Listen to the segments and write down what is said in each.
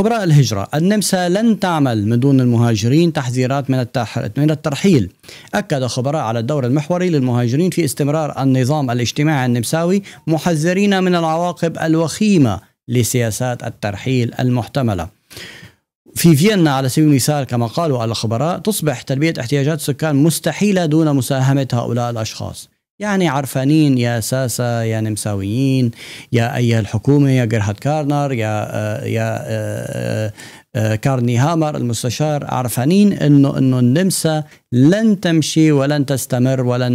خبراء الهجرة. النمسا لن تعمل من دون المهاجرين تحذيرات من من الترحيل. أكد خبراء على الدور المحوري للمهاجرين في استمرار النظام الاجتماعي النمساوي محذرين من العواقب الوخيمة لسياسات الترحيل المحتملة. في فيينا على سبيل المثال كما قالوا الخبراء تصبح تلبية احتياجات السكان مستحيلة دون مساهمة هؤلاء الأشخاص. يعني عرفانين يا ساسا يا نمساويين يا أيها الحكومة يا جيرهارد كارنر يا آه، يا آه، آه، كارني هامر المستشار عرفانين إنه إنه النمسا لن تمشي ولن تستمر ولن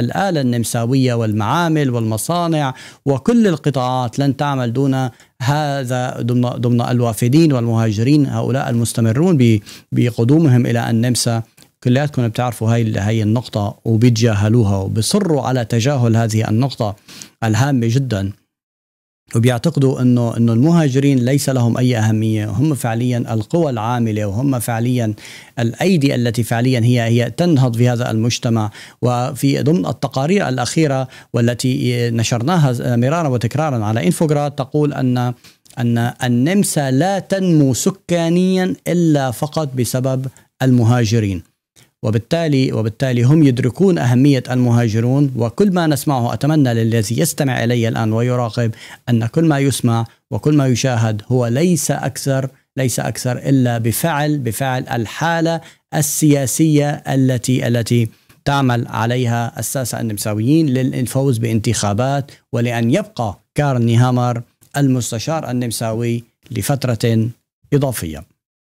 الآلة النمساوية والمعامل والمصانع وكل القطاعات لن تعمل دون هذا ضمن ضمن الوافدين والمهاجرين هؤلاء المستمرون بقدومهم إلى النمسا. كلياتكم بتعرفوا هاي هاي النقطة وبيتجاهلوها وبصروا على تجاهل هذه النقطة الهامة جدا. وبيعتقدوا انه إنه المهاجرين ليس لهم أي أهمية، هم فعليا القوى العاملة وهم فعليا الأيدي التي فعليا هي هي تنهض في هذا المجتمع. وفي ضمن التقارير الأخيرة والتي نشرناها مرارا وتكرارا على انفوجراد تقول ان أن النمسا لا تنمو سكانيا إلا فقط بسبب المهاجرين. وبالتالي وبالتالي هم يدركون أهمية المهاجرون وكل ما نسمعه أتمنى للذي يستمع إلي الآن ويراقب أن كل ما يسمع وكل ما يشاهد هو ليس أكثر ليس أكثر إلا بفعل بفعل الحالة السياسية التي التي تعمل عليها الساسة النمساويين للفوز بانتخابات ولأن يبقى كارني هامر المستشار النمساوي لفترة إضافية.